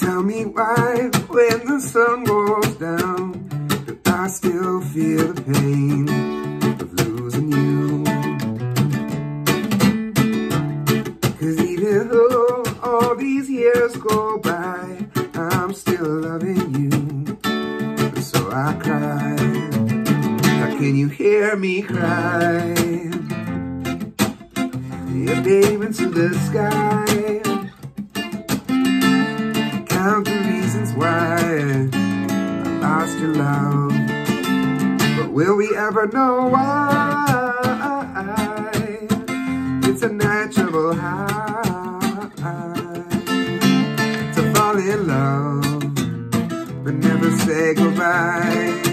Tell me why, when the sun goes down, that I still feel the pain of losing you. Cause even though all these years go by, I'm still loving you. So I cry. How can you hear me cry? You're aiming to the sky. Why I lost your love. But will we ever know why? It's a natural high to fall in love, but never say goodbye.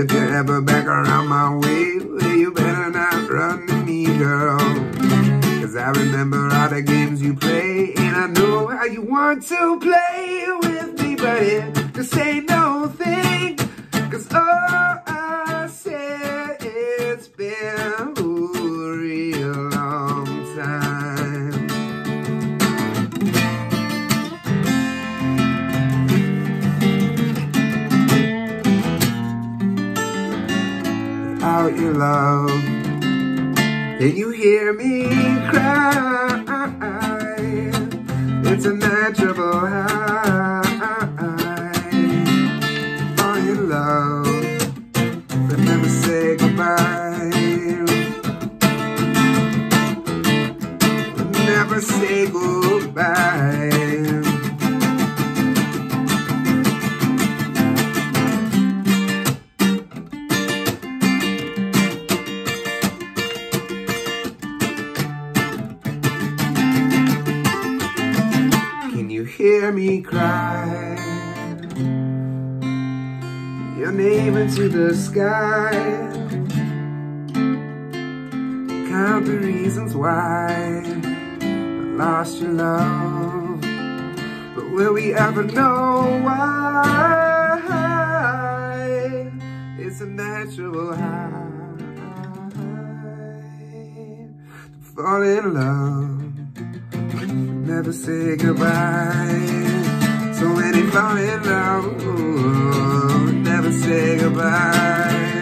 If you're ever back around my way, well, you better not run to me, girl. Cause I remember all the games you play, and I know how you want to play with me, it just ain't no thing. Cause all Without your love, can you hear me cry? It's a natural high. Hear me cry? Your name into the sky. Count the reasons why I lost your love. But will we ever know why? It's a natural high to fall in love never say goodbye. So many fall in love, never say goodbye.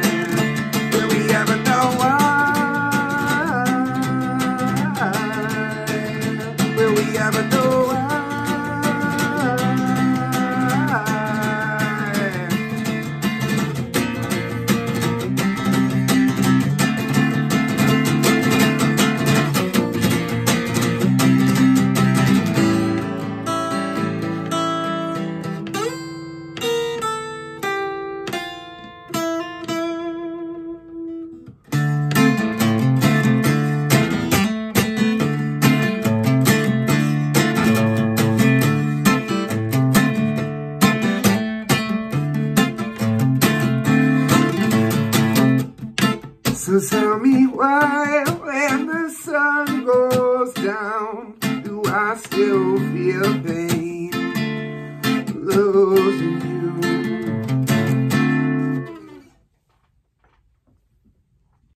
Tell me why when the sun goes down, do I still feel